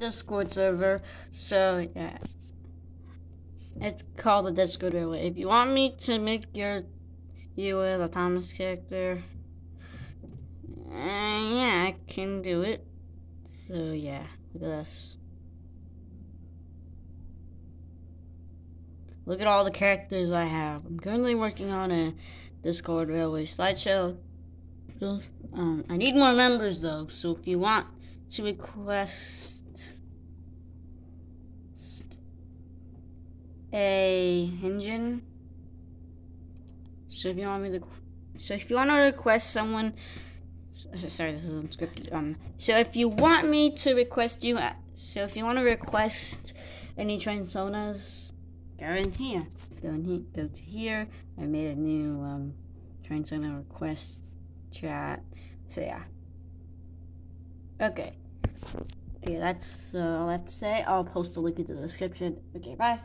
Discord server. So yeah, it's called the Discord Railway. If you want me to make your you as a Thomas character, uh, yeah, I can do it. So yeah, look at this. Look at all the characters I have. I'm currently working on a Discord Railway slideshow. Um, I need more members though, so if you want to request a engine, so if you want me to, so if you want to request someone, sorry, this is unscripted. Um, so if you want me to request you, so if you want to request any Trainsonas, go in here. Go in here. Go to here. I made a new um, Trainsona request chat. So yeah. Okay. Okay, that's uh, all I have to say. I'll post a link in the description. Okay, bye.